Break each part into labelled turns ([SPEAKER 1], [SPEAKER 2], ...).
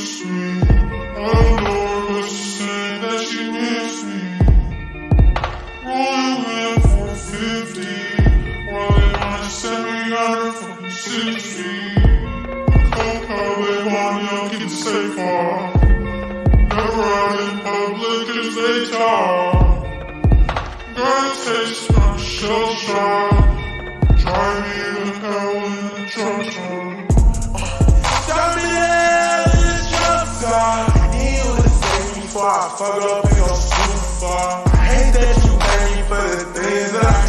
[SPEAKER 1] kiss me.
[SPEAKER 2] I
[SPEAKER 1] know unless she say
[SPEAKER 2] that she
[SPEAKER 1] miss me. Rolling in for 50.
[SPEAKER 2] While they wanna
[SPEAKER 1] send me under fucking 60. Coke how they want you keep safe far. Never out in they talk.
[SPEAKER 2] Shell shock.
[SPEAKER 1] Drive me
[SPEAKER 2] to hell in a truck
[SPEAKER 1] I fuck up and go too far. I hate that you pay me for the things that I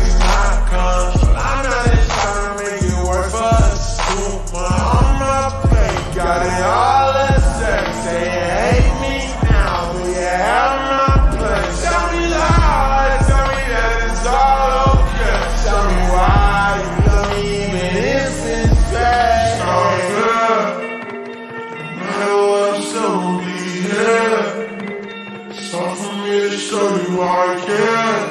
[SPEAKER 1] Stop for me to show you I care.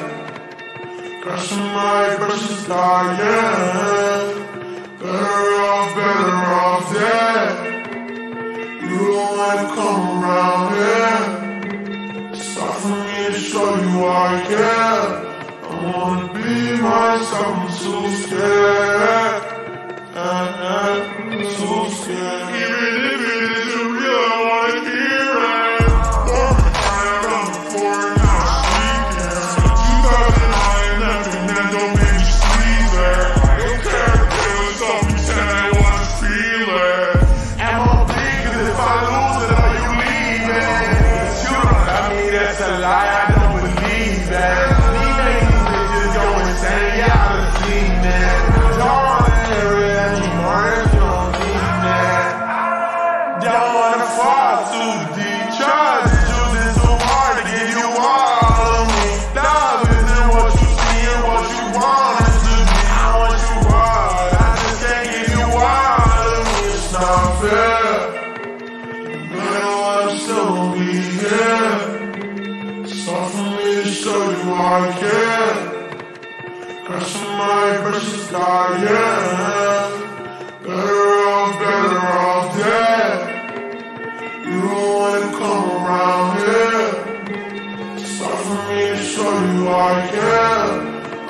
[SPEAKER 1] Crashing my precious diet. Better off, better off dead. You don't wanna come around here. Stop for me to show you I care. I wanna be myself, I'm so scared. Uh, uh, so scared. That's a lie, I don't believe that. These bitches go insane, y'all done seen that. Don't wanna hear it anymore, if you don't need that. Don't wanna fall too deep, so hard to you all of me. Love isn't what you see and what you to be. I want you all, I just can't give you all of me. It's not fair. so you are again. Crushing my precious dying. Better off, better off dead. You don't wanna come around here. It's hard for me to show you I care.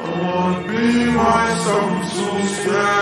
[SPEAKER 1] I wanna be myself, I'm too scared.